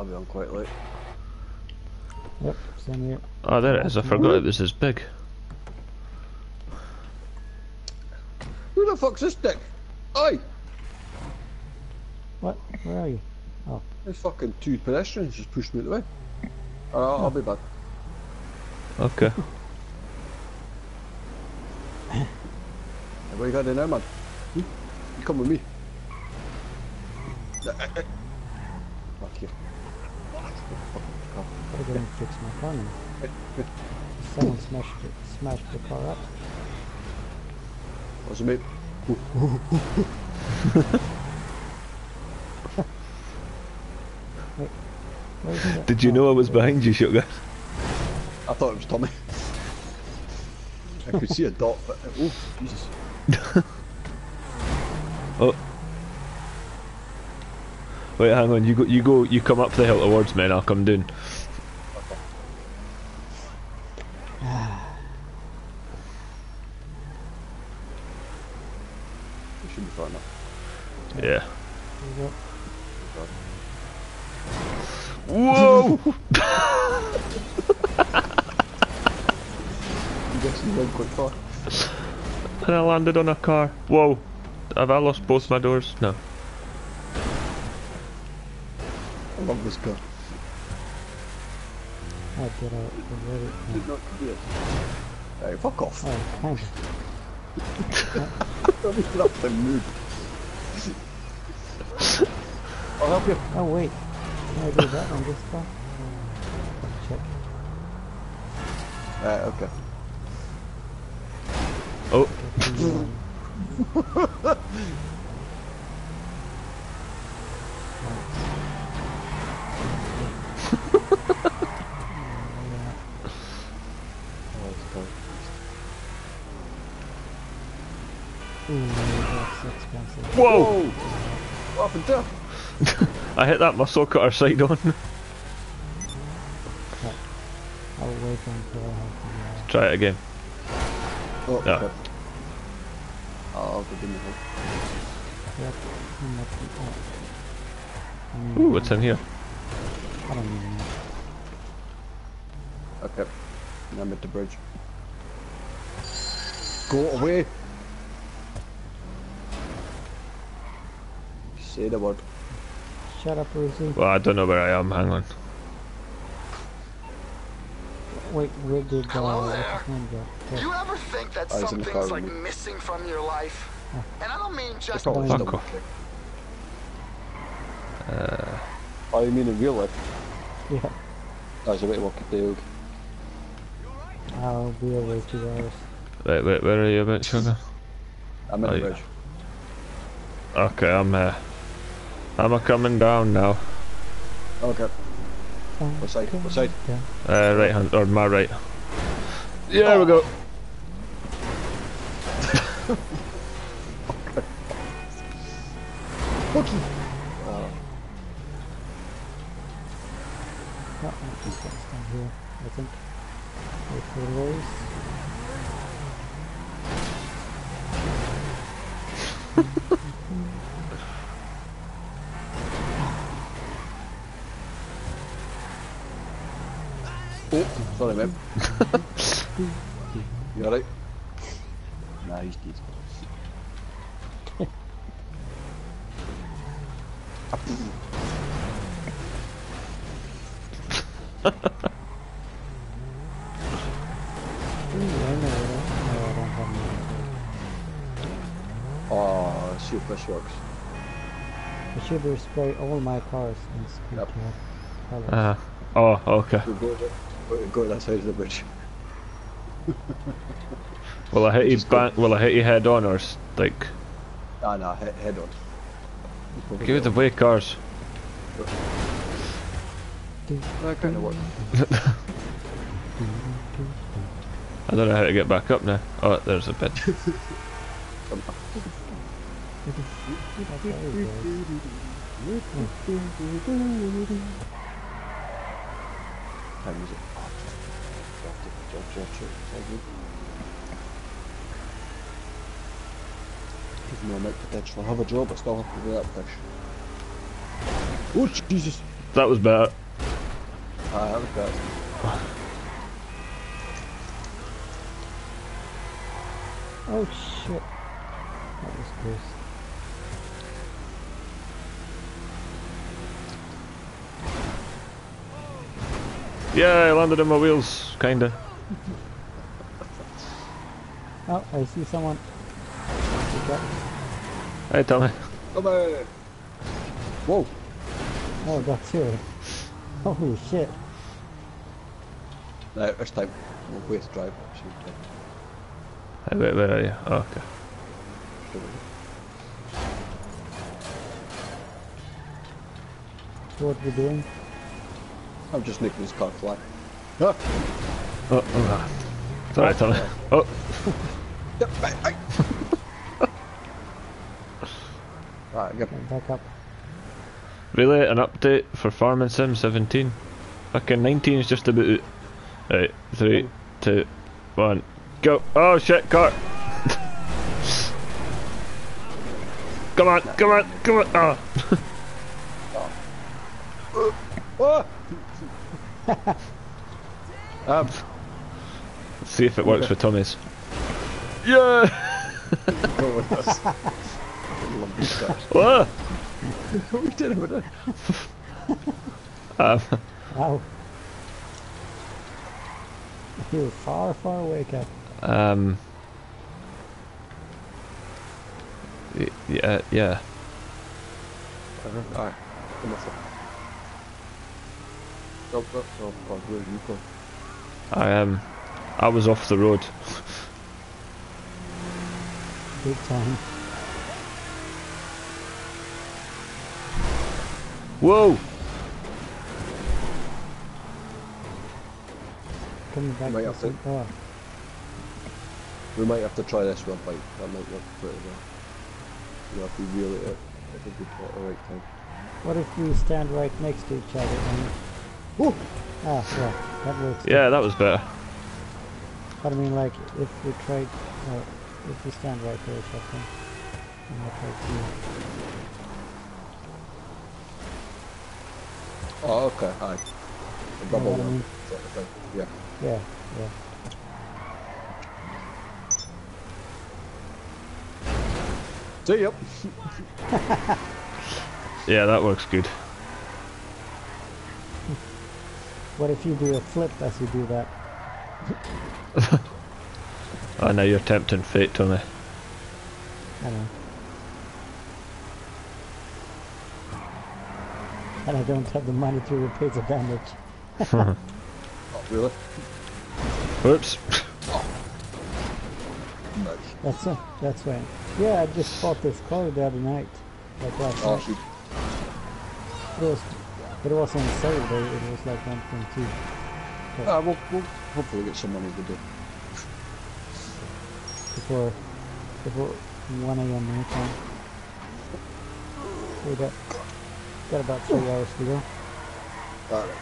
I'll be on quite late. Yep, same here. Oh, there it is. I forgot it was this big. Who the fuck's this dick? Oi! What? Where are you? Oh. There's fucking two pedestrians just pushed me out the way. Alright, I'll, I'll be back. Okay. Hey, what you got in there, man? Hmm? You come with me. Fuck you. I didn't fix my car now. Someone smashed it, smashed the car up. What's it, mate? Where is? Did you know I was behind you, Shotgun? I thought it was Tommy. I could see a dot, but oh, Jesus. Oh. Wait, hang on. You go. You go. You come up the hill towards me, and I'll come down. Should be enough. Yeah. Whoa! You guys you went quite far. and I landed on a car. Whoa! Have I lost both my doors? No. I love this car. go. Oh, did I already? Did not do it. Hey, fuck off. Oh, kind of. Don't be up the mood. I'll help you. Oh, wait. Can I do that on this car? Check. Right, okay. Oh, Ooh, that's expensive. whoa! What happened there? I hit that muscle cutter side on. I'll wait until I have uh, Try it again. Oh, Yeah. Oh, okay. I'll give me a hug. Yep. I'm. Oh. I Ooh, what's in here? I don't even know. Okay. Now I'm at the bridge. Go away! Say the word. Shut up, Rosie. Well, I don't know where I am. Hang on. Wait, where did uh, Hello there. go? Do Yeah. you ever think that Oh, in the car something's like with missing from your life? And I don't mean just Probably Fuck double off. check. Oh, you mean in real life? Yeah. That's a bit walk at the. I'll be away two hours. Wait, wait, where are you about, sugar? I'm at Oh, the yeah. bridge. Okay, I'm uh, I'm a coming down now. Okay. What side? What side? Uh, right hand or my right. Yeah, we go. Oh, No, I think that's down here. I think. Wait for the race. Oh sorry, man. you alright? Nah, he's dead. Ooh, I know I don't have any. Oh, see if this works. I should respray all my cars in Yep. Scooter. Hello. Uh, oh, okay. We'll go, go, go to that side of the bridge. Will I hit you back? Will I hit you head on or s- like? Ah, nah, head, head on. Give it away, cars. That kind of works. I don't know how to get back up now. Oh, there's a bit. Okay, good. Time is it? Oh. Even though I might potentially have a job, I still have to do that fish. Oh, Jesus! That was better. Ah, that was better. Oh shit. That was close. Yeah, I landed on my wheels, kinda. Oh, I see someone. Hey, Tommy. Come on. Whoa. Oh, that's you. Holy shit. No, this time we'll waste drive. Actually, Hey, wait, where are you? Oh, okay. So what we doing? I'm just making this car fly. Ah. Oh, oh. Sorry, Tommy. Oh, Yep, bye, bye. Right, get Get back up. really? An update for Farming Sim 17? Fucking 19 is just about it. Right, three, two, one, go. Oh shit, car! come on, come on, come on! Ah. Oh. Oh! um, Let's see if it works for Tommy's. Yeah! go with us. Love these cars. What? What we did with it? Um, Ow. You're far, far away, Cap. um. y- Yeah, yeah. Uh-huh. Alright, come on. Where you going? I um, I was off the road. Big time. Whoa! Coming back Might to have to- some... Oh, We might have to try this one bite. That might work pretty well. You know, if we reel it, I think we put it at the right time. what if we stand right next to each other and... Oh! Ah, yeah, that works. too. Yeah, that was better. But I mean, like, if we trade... Uh, if we stand right there or something. And I try to... Oh, okay, aye. A know double I mean? sort of thing. Yeah. Yeah, yeah. See ya. Yeah, that works good. What if you do a flip as you do that? Oh, now you're tempting fate, Tommy. I know. And I don't have the money to repair the damage. Oh, really? Whoops. That's uh, that's right. Yeah, I just bought this car the other night. Like last Oh, night. shoot. It was, it was on sale though. It was like 1.2. Ah, we'll, we'll hopefully get some money to do. before before 1 a.m. my time. We got got about three hours to go. Alright.